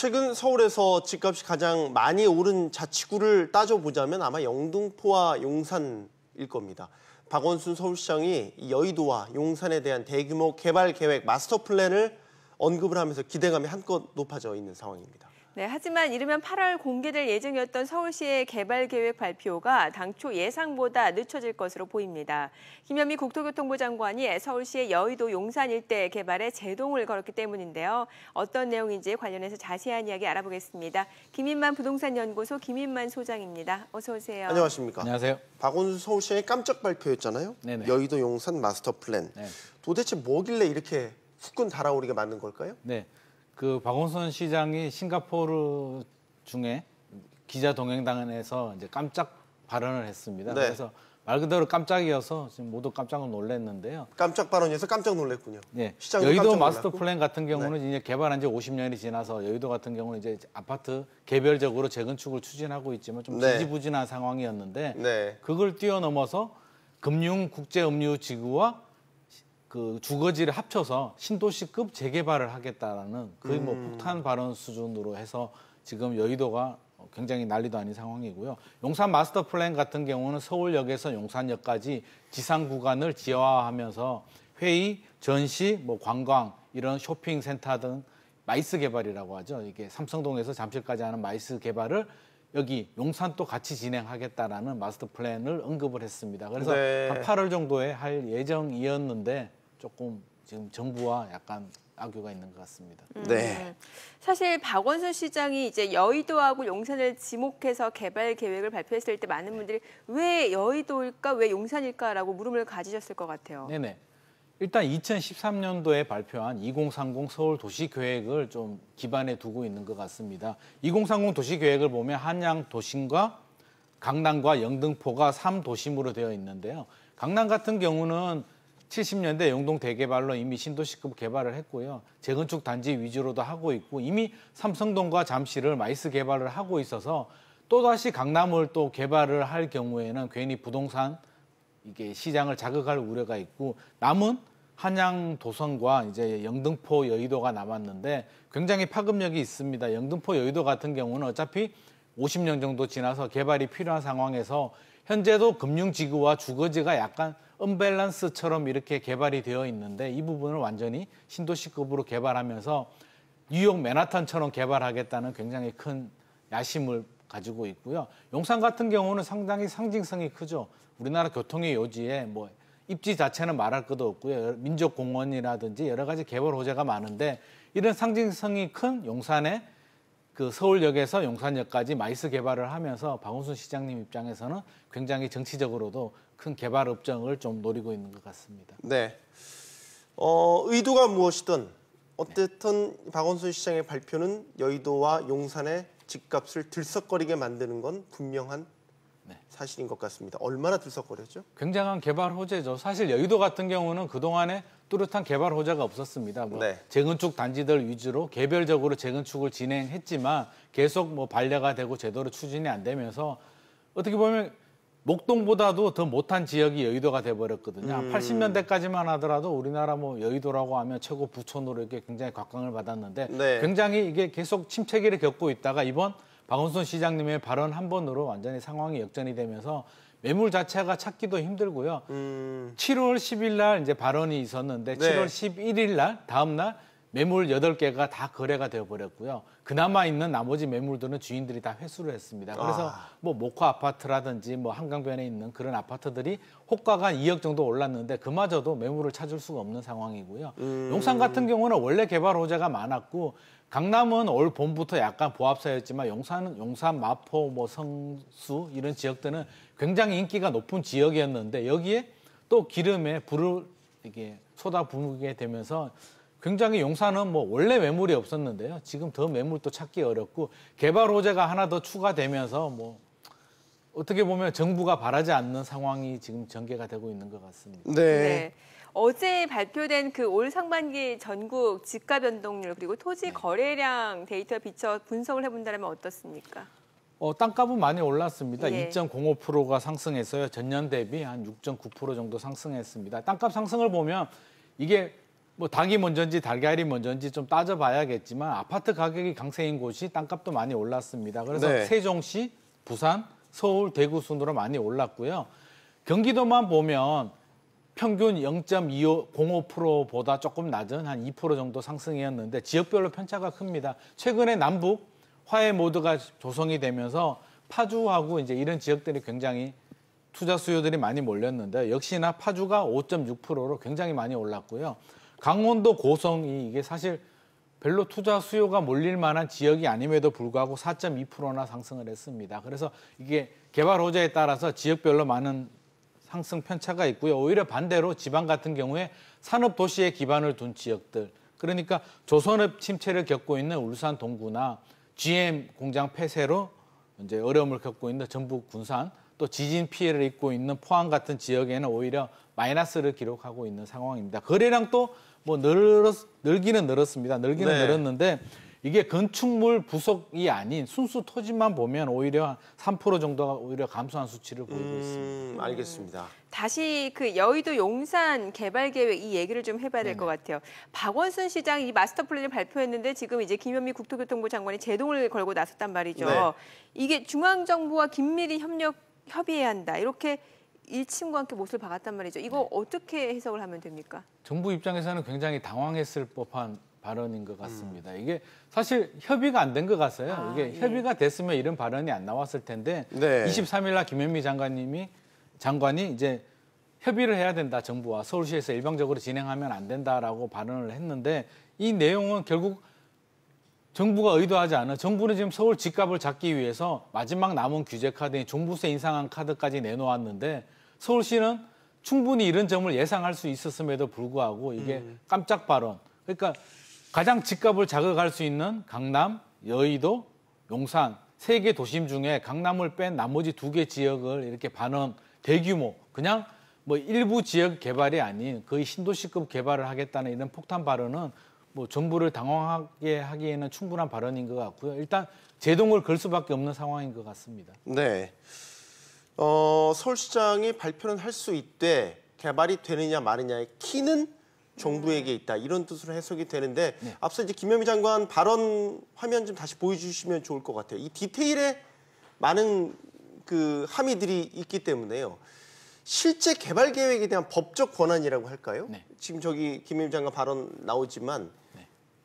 최근 서울에서 집값이 가장 많이 오른 자치구를 따져보자면 아마 영등포와 용산일 겁니다. 박원순 서울시장이 여의도와 용산에 대한 대규모 개발 계획 마스터 플랜을 언급을 하면서 기대감이 한껏 높아져 있는 상황입니다. 네, 하지만 이르면 8월 공개될 예정이었던 서울시의 개발 계획 발표가 당초 예상보다 늦춰질 것으로 보입니다. 김현미 국토교통부 장관이 서울시의 여의도 용산 일대 개발에 제동을 걸었기 때문인데요. 어떤 내용인지 관련해서 자세한 이야기 알아보겠습니다. 김인만 부동산 연구소 김인만 소장입니다. 어서 오세요. 안녕하십니까? 안녕하세요. 박원순 서울시장의 깜짝 발표였잖아요. 네네. 여의도 용산 마스터 플랜. 네. 도대체 뭐길래 이렇게 후끈 달아오르게 만든 걸까요? 네. 그 박원순 시장이 싱가포르 중에 기자 동행단에서 이제 깜짝 발언을 했습니다. 네. 그래서 말 그대로 깜짝이어서 지금 모두 깜짝 놀랐는데요. 깜짝 발언에서 깜짝 놀랐군요. 네. 여의도 마스터. 플랜 같은 경우는 이제 개발한 지 50년이 지나서 여의도 같은 경우는 이제 아파트 개별적으로 재건축을 추진하고 있지만 좀 네. 지지부진한 상황이었는데 네. 그걸 뛰어넘어서 금융 국제 업무 지구와 그 주거지를 합쳐서 신도시급 재개발을 하겠다라는 거의 뭐 음. 폭탄 발언 수준으로 해서 지금 여의도가 굉장히 난리도 아닌 상황이고요. 용산 마스터 플랜 같은 경우는 서울역에서 용산역까지 지상 구간을 지하화하면서 회의, 전시, 뭐 관광 이런 쇼핑 센터 등 MICE 개발이라고 하죠. 이게 삼성동에서 잠실까지 하는 MICE 개발을 여기 용산도 같이 진행하겠다라는 마스터 플랜을 언급을 했습니다. 그래서 네. 한 8월 정도에 할 예정이었는데 조금 지금 정부와 약간 악유가 있는 것 같습니다. 네. 음, 사실 박원순 시장이 이제 여의도하고 용산을 지목해서 개발 계획을 발표했을 때 많은 분들이 왜 여의도일까, 왜 용산일까라고 물음을 가지셨을 것 같아요. 네네. 일단 2013년도에 발표한 2030 서울 도시 계획을 좀 기반에 두고 있는 것 같습니다. 2030 도시 계획을 보면 한양 도심과 강남과 영등포가 3도심으로 되어 있는데요. 강남 같은 경우는 70년대 영동 대개발로 이미 신도시급 개발을 했고요. 재건축 단지 위주로도 하고 있고 이미 삼성동과 잠실을 MICE 개발을 하고 있어서 또다시 강남을 또 개발을 할 경우에는 괜히 부동산 이게 시장을 자극할 우려가 있고 남은 한양 도성과 이제 영등포 여의도가 남았는데 굉장히 파급력이 있습니다. 영등포 여의도 같은 경우는 어차피 50년 정도 지나서 개발이 필요한 상황에서 현재도 금융지구와 주거지가 약간 언밸런스처럼 이렇게 개발이 되어 있는데 이 부분을 완전히 신도시급으로 개발하면서 뉴욕 맨하탄처럼 개발하겠다는 굉장히 큰 야심을 가지고 있고요. 용산 같은 경우는 상당히 상징성이 크죠. 우리나라 교통의 요지에 뭐 입지 자체는 말할 것도 없고요. 민족공원이라든지 여러 가지 개발 호재가 많은데 이런 상징성이 큰 용산에 그 서울역에서 용산역까지 MICE 개발을 하면서 박원순 시장님 입장에서는 굉장히 정치적으로도 큰 개발 업적을 좀 노리고 있는 것 같습니다. 네. 어, 의도가 무엇이든 어쨌든 박원순 시장의 발표는 여의도와 용산의 집값을 들썩거리게 만드는 건 분명한 네. 사실인 것 같습니다. 얼마나 들썩거렸죠? 굉장한 개발 호재죠. 사실 여의도 같은 경우는 그동안에 뚜렷한 개발 호재가 없었습니다. 뭐 네. 재건축 단지들 위주로 개별적으로 재건축을 진행했지만 계속 뭐 반려가 되고 제대로 추진이 안 되면서 어떻게 보면 목동보다도 더 못한 지역이 여의도가 돼버렸거든요. 음. 80년대까지만 하더라도 우리나라 뭐 여의도라고 하면 최고 부촌으로 이렇게 굉장히 각광을 받았는데 네. 굉장히 이게 계속 침체기를 겪고 있다가 이번 박원순 시장님의 발언 한 번으로 완전히 상황이 역전이 되면서 매물 자체가 찾기도 힘들고요. 음, 7월 10일 날 이제 발언이 있었는데 네. 7월 11일 날 다음 날 매물 8개가 다 거래가 되어 버렸고요. 그나마 있는 나머지 매물들은 주인들이 다 회수를 했습니다. 그래서 아. 뭐 목화 아파트라든지 뭐 한강변에 있는 그런 아파트들이 호가가 한 2억 정도 올랐는데 그마저도 매물을 찾을 수가 없는 상황이고요. 음. 용산 같은 경우는 원래 개발 호재가 많았고 강남은 올 봄부터 약간 보합사였지만 용산은 용산, 마포, 뭐 성수 이런 지역들은 굉장히 인기가 높은 지역이었는데 여기에 또 기름에 불을 이게 쏟아 부게 되면서 굉장히 용산은 뭐 원래 매물이 없었는데요. 지금 더 매물도 찾기 어렵고 개발 호재가 하나 더 추가되면서 뭐 어떻게 보면 정부가 바라지 않는 상황이 지금 전개가 되고 있는 것 같습니다. 네. 네. 어제 발표된 그 올 상반기 전국 집가 변동률 그리고 토지 거래량 데이터 비춰 분석을 해본다면 어떻습니까? 어, 땅값은 많이 올랐습니다. 예. 2.05%가 상승했어요. 전년 대비 한 6.9% 정도 상승했습니다. 땅값 상승을 보면 이게 뭐 닭이 먼저인지 달걀이 먼저인지 좀 따져봐야겠지만 아파트 가격이 강세인 곳이 땅값도 많이 올랐습니다. 그래서 네. 세종시, 부산, 서울, 대구 순으로 많이 올랐고요. 경기도만 보면 평균 0.2505%보다 조금 낮은 한 2% 정도 상승이었는데 지역별로 편차가 큽니다. 최근에 남북 화해 모드가 조성이 되면서 파주하고 이제 이런 지역들이 굉장히 투자 수요들이 많이 몰렸는데 역시나 파주가 5.6%로 굉장히 많이 올랐고요. 강원도 고성이 이게 사실 별로 투자 수요가 몰릴 만한 지역이 아님에도 불구하고 4.2%나 상승을 했습니다. 그래서 이게 개발 호재에 따라서 지역별로 많은 상승 편차가 있고요. 오히려 반대로 지방 같은 경우에 산업 도시에 기반을 둔 지역들 그러니까 조선업 침체를 겪고 있는 울산 동구나 GM 공장 폐쇄로 이제 어려움을 겪고 있는 전북 군산 또 지진 피해를 입고 있는 포항 같은 지역에는 오히려 마이너스를 기록하고 있는 상황입니다. 거래량 또 뭐 늘었, 늘기는 늘었습니다. 늘기는 네. 늘었는데 이게 건축물 부속이 아닌 순수 토지만 보면 오히려 3% 정도가 오히려 감소한 수치를 보이고 있습니다. 음, 알겠습니다. 다시 그 여의도 용산 개발 계획 이 얘기를 좀 해봐야 될 것 같아요. 박원순 시장 이 마스터 플랜을 발표했는데 지금 이제 김현미 국토교통부 장관이 제동을 걸고 나섰단 말이죠. 네. 이게 중앙 정부와 긴밀히 협력 협의해야 한다 이렇게 일침과 함께 못을 박았단 말이죠. 이거 어떻게 해석을 하면 됩니까? 정부 입장에서는 굉장히 당황했을 법한 발언인 것 음. 같습니다. 이게 사실 협의가 안 된 것 같아요. 아, 이게 예. 협의가 됐으면 이런 발언이 안 나왔을 텐데 네. 23일 날 김현미 장관님이 장관이 이제 협의를 해야 된다 정부와 서울시에서 일방적으로 진행하면 안 된다라고 발언을 했는데 이 내용은 결국 정부가 의도하지 않아 정부는 지금 서울 집값을 잡기 위해서 마지막 남은 규제 카드인 종부세 인상한 카드까지 내놓았는데 서울시는 충분히 이런 점을 예상할 수 있었음에도 불구하고 이게 깜짝 발언. 그러니까 가장 집값을 자극할 수 있는 강남, 여의도, 용산 세 개 도심 중에 강남을 뺀 나머지 두 개 지역을 이렇게 반원 대규모 그냥 뭐 일부 지역 개발이 아닌 거의 신도시급 개발을 하겠다는 이런 폭탄 발언은 뭐 정부를 당황하게 하기에는 충분한 발언인 것 같고요. 일단 제동을 걸 수밖에 없는 상황인 것 같습니다. 네. 어, 서울시장이 발표는 할 수 있되 개발이 되느냐 마느냐의 키는 정부에게 있다 이런 뜻으로 해석이 되는데 앞서 이제 김현미 장관 발언 화면 좀 다시 보여주시면 좋을 것 같아요. 이 디테일에 많은 그 함의들이 있기 때문에요. 실제 개발 계획에 대한 법적 권한이라고 할까요? 네. 지금 저기 김현미 장관 발언 나오지만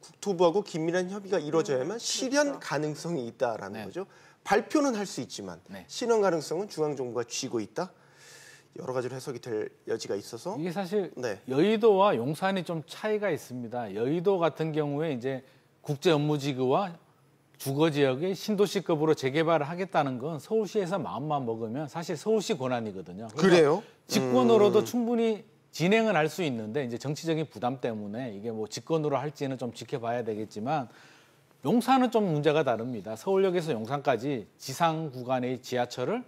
국토부하고 긴밀한 협의가 이루어져야만 실현 가능성이 있다라는 네. 거죠. 발표는 할 수 있지만 네. 실현 가능성은 중앙 정부가 쥐고 있다. 여러 가지로 해석이 될 여지가 있어서 이게 사실 네. 여의도와 용산이 좀 차이가 있습니다. 여의도 같은 경우에 이제 국제 업무지구와 주거 지역의 신도시급으로 재개발을 하겠다는 건 서울시에서 마음만 먹으면 사실 서울시 권한이거든요. 그러니까 그래요? 직권으로도 충분히 진행은 할 수 있는데 이제 정치적인 부담 때문에 이게 뭐 직권으로 할지는 좀 지켜봐야 되겠지만 용산은 좀 문제가 다릅니다. 서울역에서 용산까지 지상 구간의 지하철을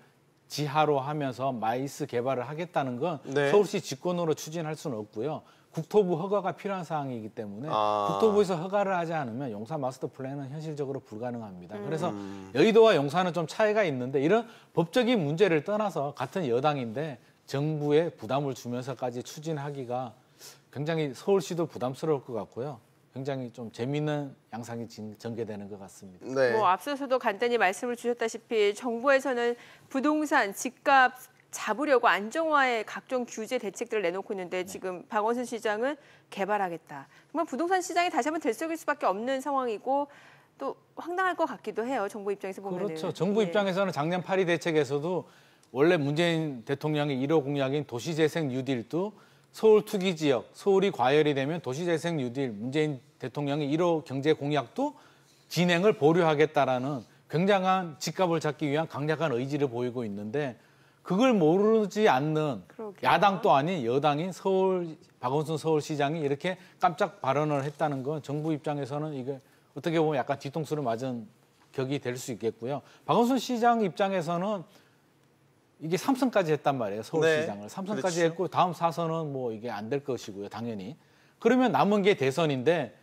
지하로 하면서 MICE 개발을 하겠다는 건 네. 서울시 직권으로 추진할 수는 없고요. 국토부 허가가 필요한 사항이기 때문에 아. 국토부에서 허가를 하지 않으면 용산 마스터 플랜은 현실적으로 불가능합니다. 그래서 여의도와 용산은 좀 차이가 있는데 이런 법적인 문제를 떠나서 같은 여당인데 정부에 부담을 주면서까지 추진하기가 굉장히 서울시도 부담스러울 것 같고요. 굉장히 좀 재미있는 양상이 진- 전개되는 것 같습니다. 네. 뭐 앞서서도 간단히 말씀을 주셨다시피 정부에서는 부동산 집값 잡으려고 안정화의 각종 규제 대책들을 내놓고 있는데 지금 박원순 시장은 개발하겠다. 정말 부동산 시장이 다시 한번 들썩일 수밖에 없는 상황이고 또 황당할 것 같기도 해요. 정부 입장에서 보면 그렇죠. 정부 입장에서는 작년 파리 대책에서도 원래 문재인 대통령의 1호 공약인 도시재생 뉴딜도 서울 투기 지역, 서울이 과열이 되면 도시재생 뉴딜, 문재인 대통령의 1호 경제 공약도 진행을 보류하겠다라는 굉장한 집값을 잡기 위한 강력한 의지를 보이고 있는데 그걸 모르지 않는 그러게요. 야당도 아닌 여당인 서울 박원순 서울시장이 이렇게 깜짝 발언을 했다는 건 정부 입장에서는 이게 어떻게 보면 약간 뒤통수를 맞은 격이 될 수 있겠고요. 박원순 시장 입장에서는 이게 삼선까지 했단 말이에요. 서울시장을 네, 삼선까지 그렇죠. 했고 다음 사선은 뭐 이게 안 될 것이고요, 당연히. 그러면 남은 게 대선인데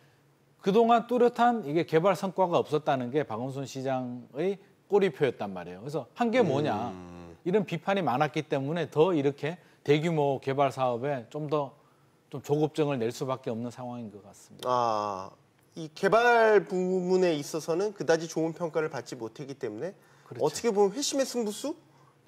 그동안 뚜렷한 이게 개발 성과가 없었다는 게 박원순 시장의 꼬리표였단 말이에요. 그래서 한 게 뭐냐 음. 이런 비판이 많았기 때문에 더 이렇게 대규모 개발 사업에 좀 더좀 조급증을 낼 수밖에 없는 상황인 것 같습니다. 아, 이 개발 부분에 있어서는 그다지 좋은 평가를 받지 못했기 때문에 그렇죠. 어떻게 보면 회심의 승부수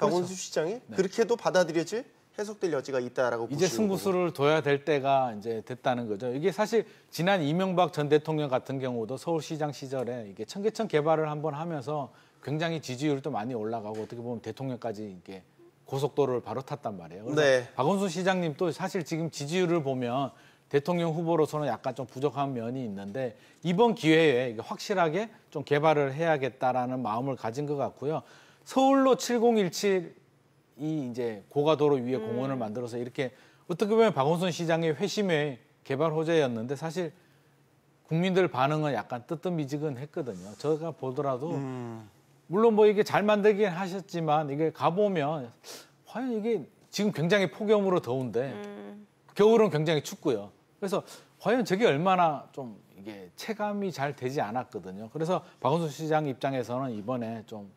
박원순 시장이 그렇게도 받아들여질 해석될 여지가 있다라고 이제 보시는 거고. 승부수를 둬야 될 때가 이제 됐다는 거죠. 이게 사실 지난 이명박 전 대통령 같은 경우도 서울시장 시절에 이게 청계천 개발을 한번 하면서 굉장히 지지율도 많이 올라가고 어떻게 보면 대통령까지 이게 고속도로를 바로 탔단 말이에요. 네. 박원순 시장님도 사실 지금 지지율을 보면 대통령 후보로서는 약간 좀 부족한 면이 있는데 이번 기회에 확실하게 좀 개발을 해야겠다라는 마음을 가진 것 같고요. 서울로 7017 이 이제 고가도로 위에 공원을 만들어서 이렇게 어떻게 보면 박원순 시장의 회심의 개발 호재였는데 사실 국민들 반응은 약간 뜨뜻미지근했거든요. 제가 보더라도 물론 뭐 이게 잘 만들긴 하셨지만 이게 가보면 과연 이게 지금 굉장히 폭염으로 더운데 겨울은 굉장히 춥고요. 그래서 과연 저게 얼마나 좀 이게 체감이 잘 되지 않았거든요. 그래서 박원순 시장 입장에서는 이번에 좀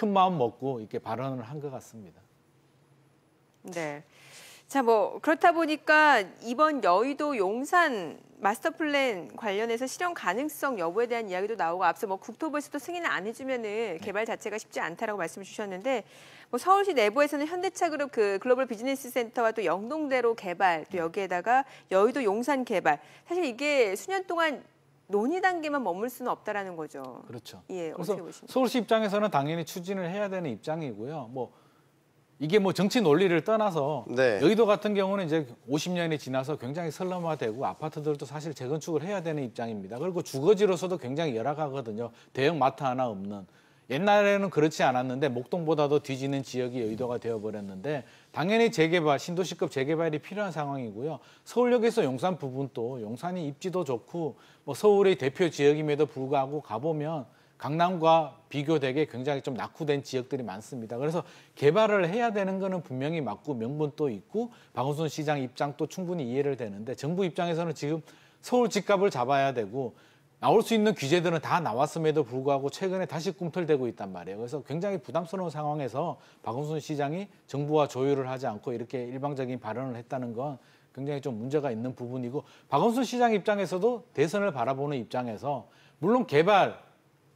큰 마음 먹고 이렇게 발언을 한 것 같습니다. 네. 자, 뭐 그렇다 보니까 이번 여의도 용산 마스터 플랜 관련해서 실현 가능성 여부에 대한 이야기도 나오고 앞서 뭐 국토부에서도 승인을 안 해주면은 개발 자체가 쉽지 않다라고 말씀 주셨는데 뭐 서울시 내부에서는 현대차그룹 그 글로벌 비즈니스 센터와 또 영동대로 개발 또 여기에다가 여의도 용산 개발 사실 이게 수년 동안 논의 단계만 머물 수는 없다라는 거죠. 그렇죠. 예, 그래서 어떻게 보십니까? 서울시 입장에서는 당연히 추진을 해야 되는 입장이고요. 뭐 이게 뭐 정치 논리를 떠나서 네. 여의도 같은 경우는 이제 50년이 지나서 굉장히 설람화되고 아파트들도 사실 재건축을 해야 되는 입장입니다. 그리고 주거지로서도 굉장히 열악하거든요. 대형 마트 하나 없는. 옛날에는 그렇지 않았는데 목동보다도 뒤지는 지역이 여의도가 되어버렸는데 당연히 재개발, 신도시급 재개발이 필요한 상황이고요. 서울역에서 용산 부분도 용산이 입지도 좋고 뭐 서울의 대표 지역임에도 불구하고 가보면 강남과 비교되게 굉장히 좀 낙후된 지역들이 많습니다. 그래서 개발을 해야 되는 거는 분명히 맞고 명분도 있고 박원순 시장 입장도 충분히 이해를 되는데 정부 입장에서는 지금 서울 집값을 잡아야 되고 나올 수 있는 규제들은 다 나왔음에도 불구하고 최근에 다시 꿈틀대고 있단 말이에요. 그래서 굉장히 부담스러운 상황에서 박원순 시장이 정부와 조율을 하지 않고 이렇게 일방적인 발언을 했다는 건 굉장히 좀 문제가 있는 부분이고 박원순 시장 입장에서도 대선을 바라보는 입장에서 물론 개발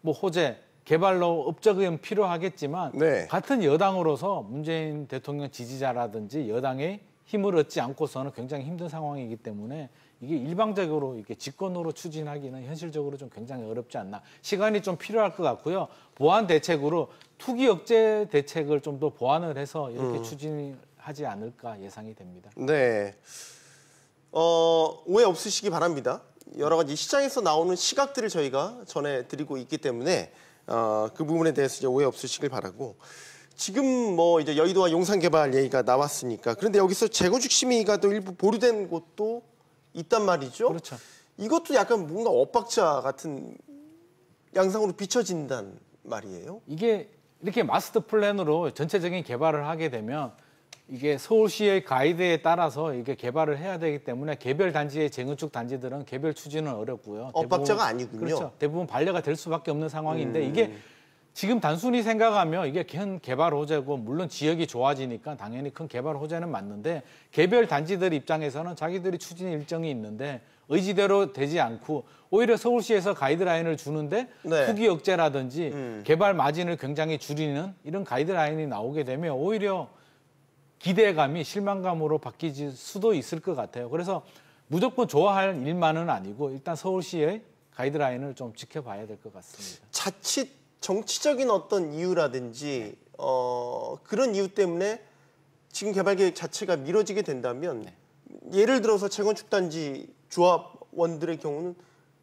뭐 호재 개발로 업적은 필요하겠지만 네. 같은 여당으로서 문재인 대통령 지지자라든지 여당의 힘을 얻지 않고서는 굉장히 힘든 상황이기 때문에 이게 일방적으로 이렇게 집권으로 추진하기는 현실적으로 좀 굉장히 어렵지 않나. 시간이 좀 필요할 것 같고요. 보완 대책으로 투기 억제 대책을 좀 더 보완을 해서 이렇게 추진하지 않을까 예상이 됩니다. 네. 어, 오해 없으시기 바랍니다. 여러 가지 시장에서 나오는 시각들을 저희가 전해드리고 있기 때문에 어, 그 부분에 대해서 이제 오해 없으시길 바라고. 지금 뭐 이제 여의도와 용산 개발 얘기가 나왔으니까 그런데 여기서 재건축 심의가 또 일부 보류된 곳도 있단 말이죠. 그렇죠. 이것도 약간 뭔가 엇박자 같은 양상으로 비춰진단 말이에요. 이게 이렇게 마스터 플랜으로 전체적인 개발을 하게 되면 이게 서울시의 가이드에 따라서 이게 개발을 해야 되기 때문에 개별 단지의 재건축 단지들은 개별 추진은 어렵고요. 엇박자가 대부분- 아니군요. 음. 그렇죠. 대부분 반려가 될 수밖에 없는 상황인데 이게 지금 단순히 생각하면 이게 큰 개발 호재고 물론 지역이 좋아지니까 당연히 큰 개발 호재는 맞는데 개별 단지들 입장에서는 자기들이 추진 일정이 있는데 의지대로 되지 않고 오히려 서울시에서 가이드라인을 주는데 네. 투기 억제라든지 개발 마진을 굉장히 줄이는 이런 가이드라인이 나오게 되면 오히려 기대감이 실망감으로 바뀔 수도 있을 것 같아요. 그래서 무조건 좋아할 일만은 아니고 일단 서울시의 가이드라인을 좀 지켜봐야 될 것 같습니다. 자칫 정치적인 어떤 이유라든지 어, 그런 이유 때문에 지금 개발 계획 자체가 미뤄지게 된다면 예를 들어서 재건축 단지 조합원들의 경우는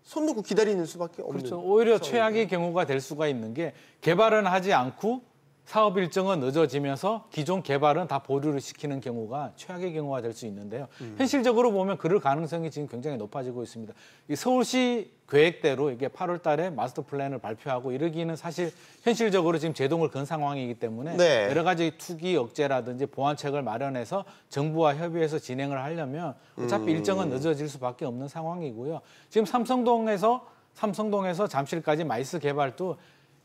손 놓고 기다리는 수밖에 없는 그렇죠. 오히려 상황이네요. 최악의 경우가 될 수가 있는 게 개발은 하지 않고 사업 일정은 늦어지면서 기존 개발은 다 보류를 시키는 경우가 최악의 경우가 될 수 있는데요. 현실적으로 보면 그럴 가능성이 지금 굉장히 높아지고 있습니다. 이 서울시 계획대로 이게 8월 달에 마스터 플랜을 발표하고 이러기는 사실 현실적으로 지금 제동을 건 상황이기 때문에 네. 여러 가지 투기 억제라든지 보완책을 마련해서 정부와 협의해서 진행을 하려면 어차피 일정은 늦어질 수밖에 없는 상황이고요. 지금 삼성동에서 삼성동에서 잠실까지 MICE 개발도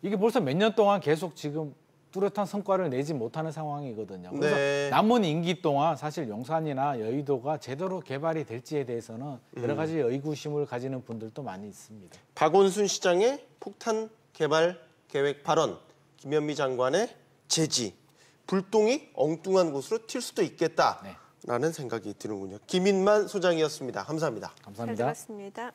이게 벌써 몇 년 동안 계속 지금 뚜렷한 성과를 내지 못하는 상황이거든요. 그래서 네. 남은 임기 동안 사실 용산이나 여의도가 제대로 개발이 될지에 대해서는 여러 음. 가지 의구심을 가지는 분들도 많이 있습니다. 박원순 시장의 폭탄 개발 계획 발언, 김현미 장관의 제지, 불똥이 엉뚱한 곳으로 튈 수도 있겠다라는 네. 생각이 드는군요. 김인만 소장이었습니다. 감사합니다. 잘 감사합니다. 들었습니다.